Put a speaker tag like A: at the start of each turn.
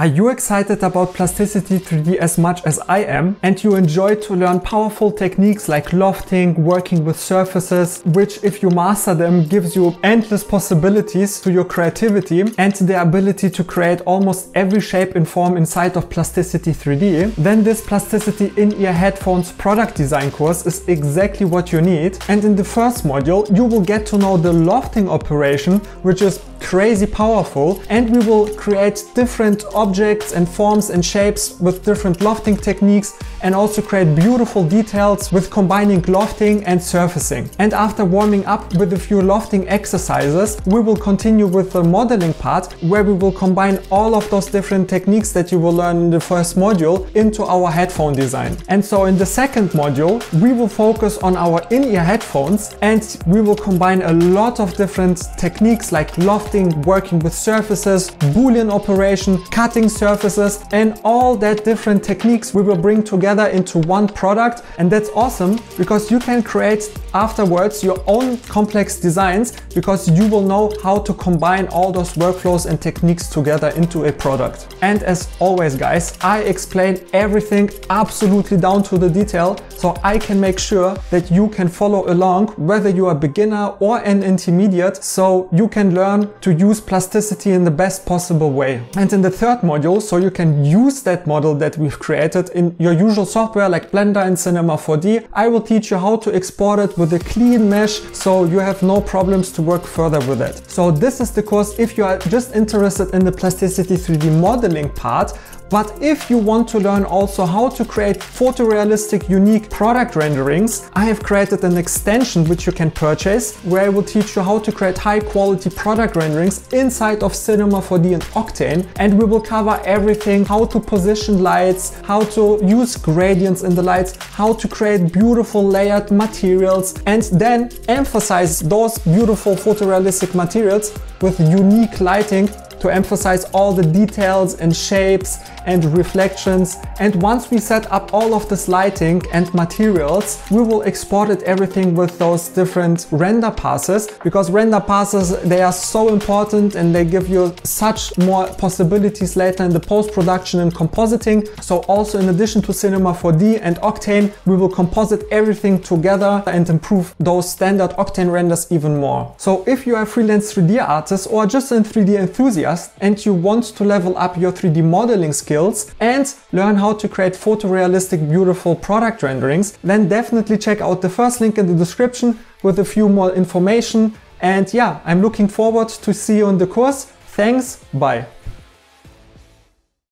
A: Are you excited about Plasticity 3D as much as I am and you enjoy to learn powerful techniques like lofting, working with surfaces, which if you master them gives you endless possibilities to your creativity and the ability to create almost every shape and form inside of Plasticity 3D, then this Plasticity in-ear headphones product design course is exactly what you need. And in the first module, you will get to know the lofting operation, which is crazy powerful and we will create different objects and forms and shapes with different lofting techniques and also create beautiful details with combining lofting and surfacing. And after warming up with a few lofting exercises, we will continue with the modeling part where we will combine all of those different techniques that you will learn in the first module into our headphone design. And so in the second module, we will focus on our in-ear headphones and we will combine a lot of different techniques like lofting, working with surfaces, boolean operation, cutting surfaces and all that different techniques we will bring together together into one product. And that's awesome because you can create afterwards your own complex designs because you will know how to combine all those workflows and techniques together into a product. And as always guys, I explain everything absolutely down to the detail so I can make sure that you can follow along whether you are a beginner or an intermediate so you can learn to use plasticity in the best possible way. And in the third module, so you can use that model that we've created in your usual software like Blender and Cinema 4D, I will teach you how to export it with a clean mesh so you have no problems to work further with it. So this is the course if you are just interested in the Plasticity 3D modeling part but if you want to learn also how to create photorealistic unique product renderings, I have created an extension which you can purchase where I will teach you how to create high quality product renderings inside of Cinema 4D and Octane. And we will cover everything, how to position lights, how to use gradients in the lights, how to create beautiful layered materials and then emphasize those beautiful photorealistic materials with unique lighting to emphasize all the details and shapes and reflections. And once we set up all of this lighting and materials, we will export it everything with those different render passes because render passes, they are so important and they give you such more possibilities later in the post-production and compositing. So also in addition to Cinema 4D and Octane, we will composite everything together and improve those standard Octane renders even more. So if you are a freelance 3D artist or just a 3D enthusiast and you want to level up your 3D modeling skills, and learn how to create photorealistic beautiful product renderings, then definitely check out the first link in the description with a few more information. And yeah, I'm looking forward to see you in the course. Thanks, bye.